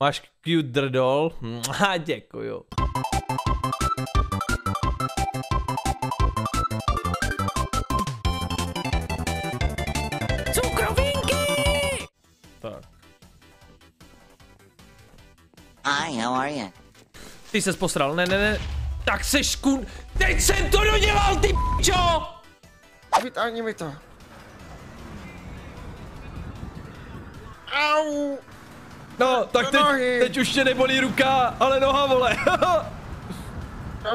Máš cute drdol? A děkuju. Cukrovinky! Tak. Hi, how are you? Ty ses posral, ne, ne, ne. Tak seš kun... Teď jsem to dodělal, ty p***čo! Vytáhni mi to. Au! No, tak teď, teď už tě nebolí ruka, ale noha, vole.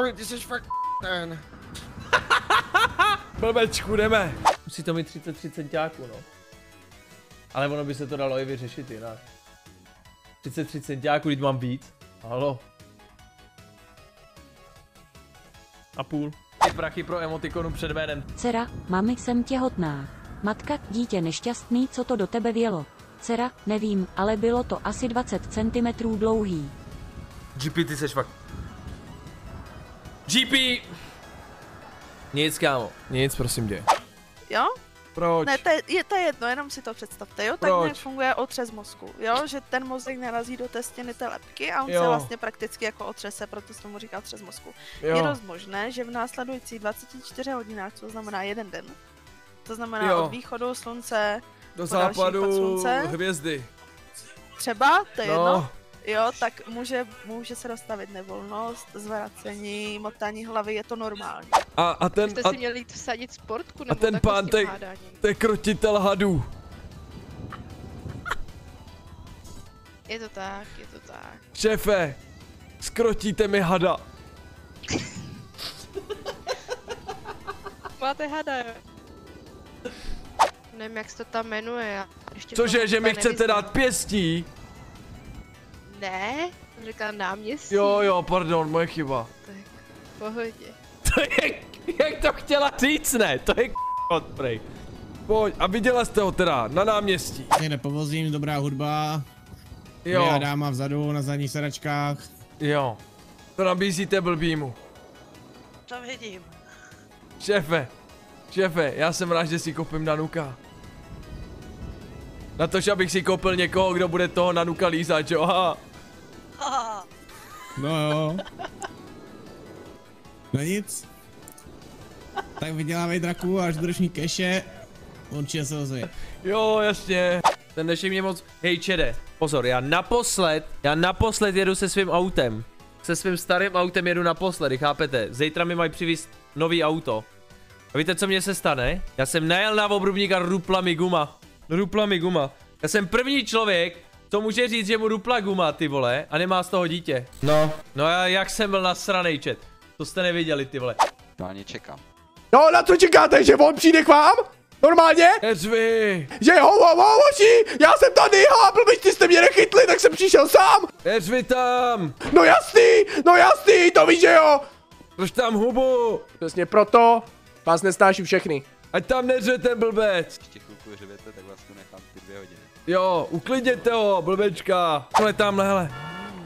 Ty jsi fakt ten. Blbečku, jdeme. Musí to mít 33 centiáků, no. Ale ono by se to dalo i vyřešit jinak. 33 centiáků, teď mám víc. Halo. A půl. Ty prachy pro emotikonu před jménem. Dcera, mami, jsem těhotná. Matka, dítě nešťastný, co to do tebe vělo. Dcera, nevím, ale bylo to asi 20 cm dlouhý. GP, ty seš fakt... GP! Nic, kámo. Nic, prosím tě. Jo? Proč? Ne, to je, je, to je jedno, jenom si to představte, jo? Tak Proč? nějak funguje otřes mozku, jo? Že ten mozek narazí do té stěny té lepky a on Jo. se vlastně prakticky jako otřese, proto se tomu říká otřes mozku. Je dost možné, že v následujících 24 hodinách, co znamená jeden den, to znamená Jo. od východu slunce Do západu hvězdy. třeba, to je jedno, No, jo, tak může, může se dostavit nevolnost, zvracení, motání hlavy, je to normální. a, a ten, Jste a, si měli jít vsadit sportku nebo ten pán, tím ten- hádáním? to je krotitel hadů. Je to tak, je to tak. Šéfe, skrotíte mi hada. Máte hada, jo? Nevím, jak se to tam jmenuje, já ještě Cože, že mi chcete dát pěstí? Ne, jsem říkal náměstí. Jo, jo, pardon, moje chyba. Tak, v pohodě. To je, jak to chtěla říct, ne? To je k***ot, prej. Pojď, a viděla jste ho teda, na náměstí. Jede povozím, dobrá hudba. Jo, Jo. dáma vzadu na zadních sedačkách. jo. To nabízíte blbýmu. To vidím. Šéfe, šéfe, já jsem rád, že si koupím nanuka. Na to, že abych si koupil někoho, kdo bude toho nanuka lízat, jo? Aha. No jo. No nic. Tak vydělávej draku a až budeš mít keše, určitě se ozve. Jo, jasně. Ten dnešní mě moc... Hej, čede, pozor, já naposled, já naposled jedu se svým autem. Se svým starým autem jedu naposledy, chápete? Zítra mi mají přivést nový auto. A víte, co mně se stane? Já jsem najel na obrubník a rupla mi guma. Rupla mi guma. Já jsem první člověk, co může říct, že mu rupla guma, ty vole, a nemá z toho dítě. No. No a jak jsem byl nasranej, čet. To jste neviděli, ty vole. Normálně čekám. No, na co čekáte, že on přijde k vám? Normálně? Eřvi, Že ho, ho, ho, hoši, já jsem tady, ha, blbý, ty jste mě nechytli, tak jsem přišel sám. eřvi tam, No jasný, no jasný, to víš, že jo. drž tam hubu, Přesně proto vás nesnáším všechny. Ať tam neře ten blbec. Ještě chvilku řvete, tak vás tu nechám ty dvě hodiny. Jo, uklidněte ho, blbečka. Ale tamhle, hele.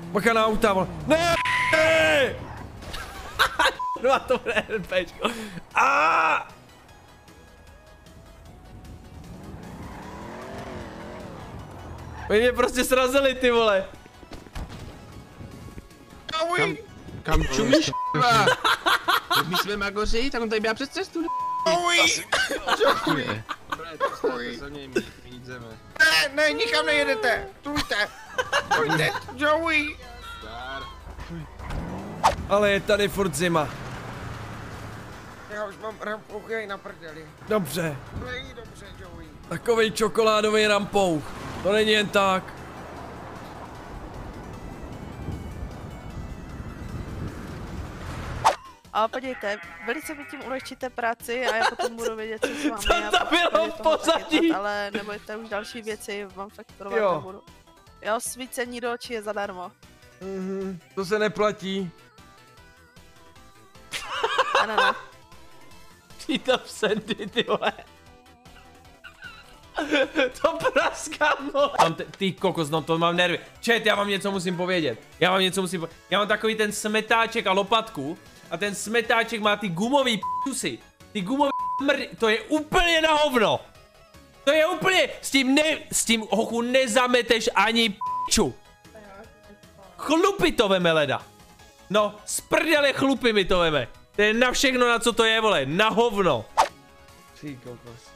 Bacha na auta, vole. Ne! ne! no a to bude RPčko. A! Oni mě prostě srazili, ty vole. Kam, Kam čumíš, k***a? My jsme magoři, tak on tady byla přes cestu, Ne, ne, nikam nejedete, stůjte. Pojďte, Joey. Ale je tady furt zima. Já už mám rampouchy na prdeli. Dobře, Není dobře, Joey. takovej čokoládový rampouch. To není jen tak. A podívejte, velice mi tím ulehčíte práci a já potom budu vědět, co s vámi. Co to pak bylo v pozadí? Ale nebojte, už další věci vám fakturovat Jo. nebudu. Jo, svícení do očí je zadarmo. Mhm, to se neplatí. Ne, ne, ne. V Sandy, ty vole. to praskám, Mám t- ty kokos, no to mám nervy. Čet, já vám něco musím povědět. Já vám něco musím po- Já mám takový ten smetáček a lopatku. A ten smetáček má ty gumový pusy. Ty gumový mrdy. To je úplně na hovno. To je úplně, s tím ne, s tím hochu nezameteš ani p***ču. chlupy to veme leda. No, z prdele chlupy mi to veme. To je na všechno, na co to je, vole, na hovno. Ty kokos.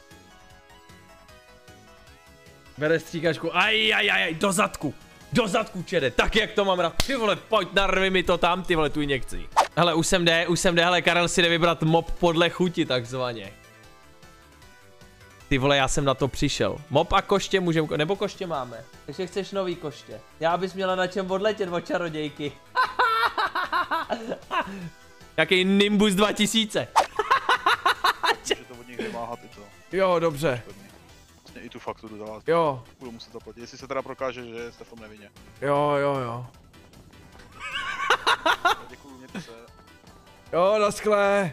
Bere stříkačku, aj, aj, aj, aj, do zadku. Do zadku, čede, tak jak to mám rád. Ty vole, pojď, narvi mi to tam, ty vole, tu injekci. Hele, už jsem jde, už jsem jde, hele, Karel si jde vybrat mob podle chuti, takzvaně. Ty vole, já jsem na to přišel. Mop a koště můžeme, nebo koště máme. Takže chceš nový koště. Já bys měla na čem odletět od čarodějky. Jaký Nimbus 2000. Že to od nich vymáhat i to. Jo, dobře. Vlastně i tu fakturu dala. Jo, Budu muset zaplatit, jestli se teda prokáže, že jste v tom nevině. jo, jo, jo. Děkuju, mějte se. Jo, naschle.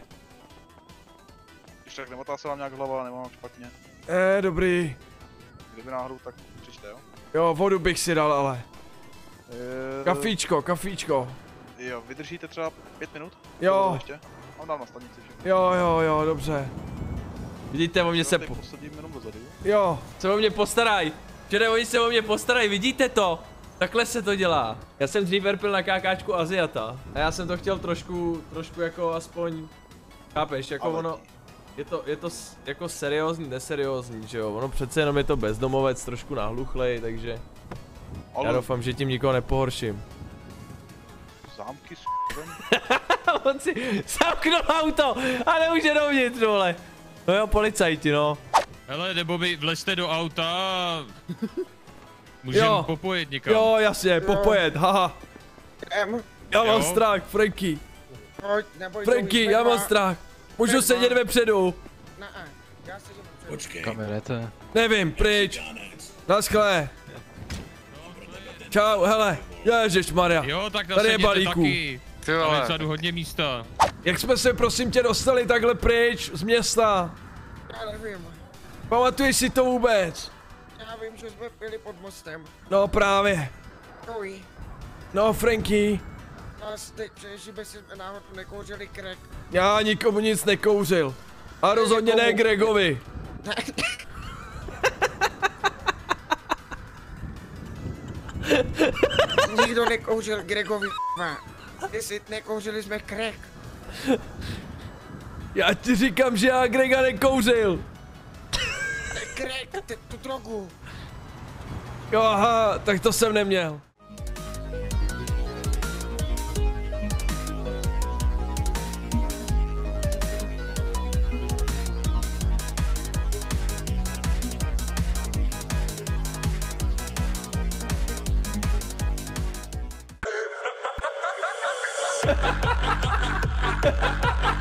Když tak nemotá se vám nějak hlava, nemám špatně. Eh, dobrý. Kdyby náhodou, tak přičte, jo? Jo, vodu bych si dal, ale. E, Kafíčko, kafíčko. Jo, vydržíte třeba pět minut? Jo. Ještě? Mám dám na stanici všechno. Jo, jo, jo, dobře. Vidíte, o mě se po... jenom dozadu. Jo, Se o mě postaraj. Čede, oni se o mě postarají, vidíte to? Takhle se to dělá. Já jsem dřív verpil na kákáčku Aziata. A já jsem to chtěl trošku, trošku jako aspoň, chápeš, jako Ale ono, je to, je to jako seriózní, neseriózní, že jo? Ono přece jenom je to bezdomovec, trošku nahluchlej, takže já Ale doufám, že tím nikoho nepohorším. zámky s on si zamknul auto a nemůže dovnitř, vole. No jo, policajti, no. Hele, nebo vy vlezte do auta. Můžeme Jo. popojit někam. jo, jasně, popojet, haha. Já mám Jo. strach, Franky. Pojď, neboj, Franky, já mám strach. Můžu sedět vepředu. Já se Počkej. Nevím, pryč. Naschle. Čau, hele. Ježiš Maria. Jo, tak Tady je balíků. taky. Ty vole. vzadu hodně místa. Jak jsme se prosím tě dostali takhle pryč z města? Já nevím, Pamatuješ si to vůbec? Já vím, že jsme byli pod mostem. No právě. Oj, No Franky, nás teď přežíme si náhodou nekouřili krek. já nikomu nic nekouřil. A rozhodně ne Nikomu. Gregovi. Nikdo nekouřil Gregovi k***a. Jestli nekouřili jsme krek. Já ti říkám, že já Grega nekouřil crack, te, tu drogu. Jo, aha, tak to jsem neměl. Ha ha ha ha!